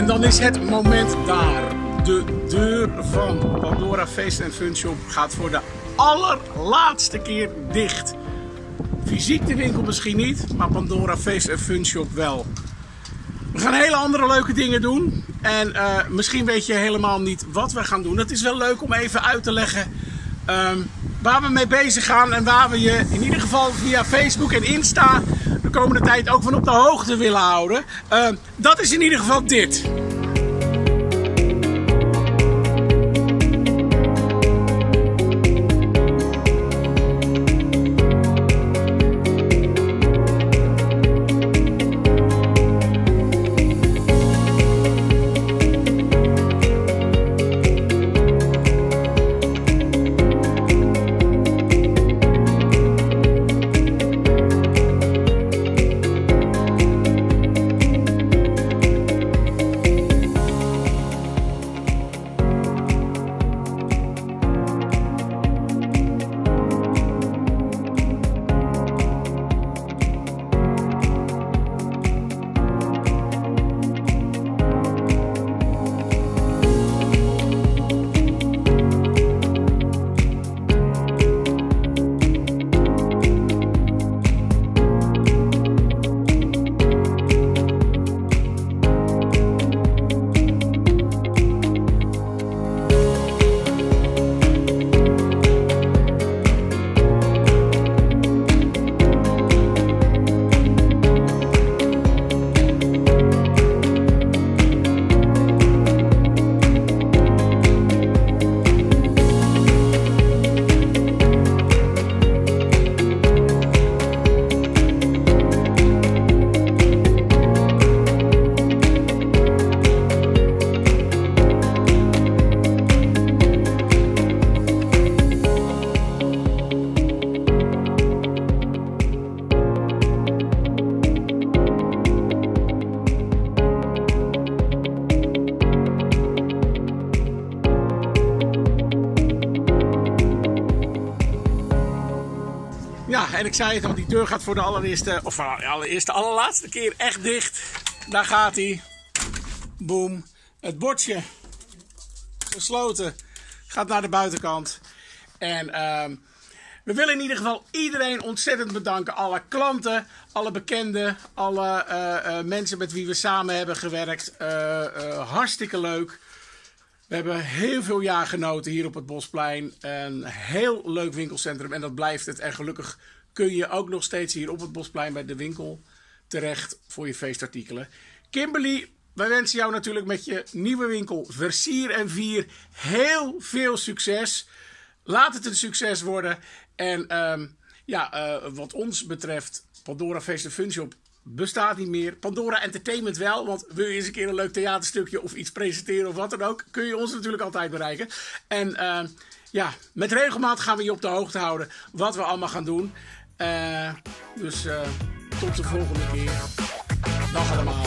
En dan is het moment daar. De deur van Pandora Feest Fun Shop gaat voor de allerlaatste keer dicht. Fysiek de winkel misschien niet, maar Pandora Feest Fun Shop wel. We gaan hele andere leuke dingen doen. En eh, misschien weet je helemaal niet wat we gaan doen. Het is wel leuk om even uit te leggen ehm, waar we mee bezig gaan. En waar we je in ieder geval via Facebook en Insta de komende tijd ook van op de hoogte willen houden. Ehm, dat is in ieder geval dit. Ja, en ik zei het al, die deur gaat voor de allereerste, of voor de allereerste, allerlaatste keer echt dicht. Daar gaat hij. Boom. Het bordje gesloten gaat naar de buitenkant. En ehm, we willen in ieder geval iedereen ontzettend bedanken. Alle klanten, alle bekenden, alle eh, eh, mensen met wie we samen hebben gewerkt. Eh, hartstikke leuk. We hebben heel veel jaar genoten hier op het Bosplein. Een heel leuk winkelcentrum en dat blijft het. En gelukkig kun je ook nog steeds hier op het Bosplein bij de winkel terecht voor je feestartikelen. Kimberly, wij wensen jou natuurlijk met je nieuwe winkel Versier en Vier heel veel succes. Laat het een succes worden. En ehm, ja, eh, wat ons betreft, Pandora Feest en Funshop bestaat niet meer. Pandora Entertainment wel, want wil je eens een keer een leuk theaterstukje of iets presenteren of wat dan ook, kun je ons natuurlijk altijd bereiken. En ehm, ja, met regelmaat gaan we je op de hoogte houden wat we allemaal gaan doen. Eh, dus eh, tot de volgende keer. Dag allemaal.